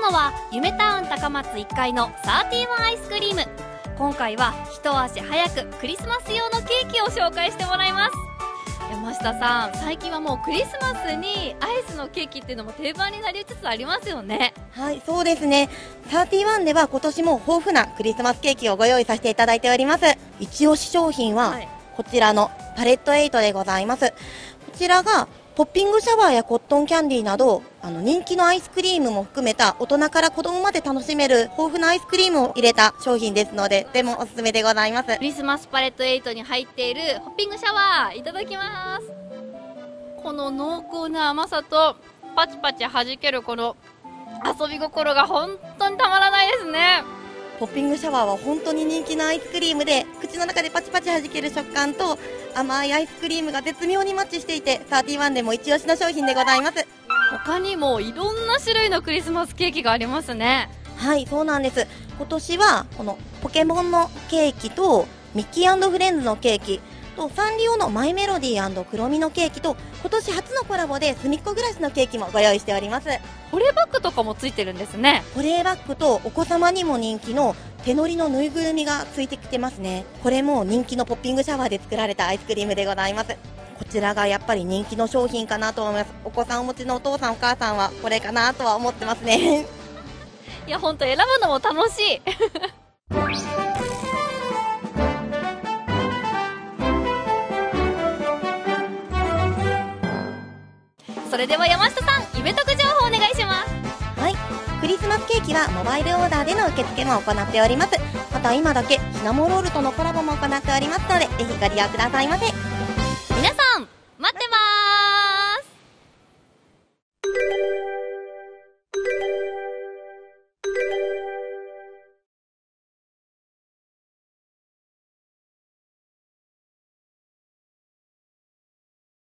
のは夢タウン高松1階のサーティワンアイスクリーム今回は一足早くクリスマス用のケーキを紹介してもらいます山下さん最近はもうクリスマスにアイスのケーキっていうのも定番になりつつありますよねはい、そうですね。31では今年も豊富なクリスマスケーキをご用意させていただいております。一押し商品は、はいこちらのパレット8でございます。こちらが、ポッピングシャワーやコットンキャンディーなど、あの人気のアイスクリームも含めた大人から子供まで楽しめる豊富なアイスクリームを入れた商品ですので、とてもおすすめでございますク。リスマスパレット8に入っているホッピングシャワーいただきますこの濃厚な甘さとパチパチ弾けるこの遊び心が本当にたまらないですねポッピングシャワーは本当に人気のアイスクリームで、口の中でパチパチ弾ける食感と甘いアイスクリームが絶妙にマッチしていて、31でも一押しの商品でございます。他にもいろんな種類のクリスマスケーキがありますねはい、そうなんです。今年は、このポケモンのケーキと、ミッキーフレンズのケーキ、と、サンリオのマイメロディー黒みのケーキと、今年初のコラボで、すみっこ暮らしのケーキもご用意しております。保冷バッグとかもついてるんですね保冷バッグと、お子様にも人気の、手乗りのぬいぐるみがついてきてますね。これも人気のポッピングシャワーで作られたアイスクリームでございます。こちらがやっぱり人気の商品かなと思います。お子さんお持ちのお父さんお母さんはこれかなとは思ってますね。いやほんと選ぶのも楽しい それでは山下さんイベント情報お願いしますはい。クリスマスケーキはモバイルオーダーでの受付も行っております。また今だけシナモロールとのコラボも行っておりますので、ぜひご利用くださいませ。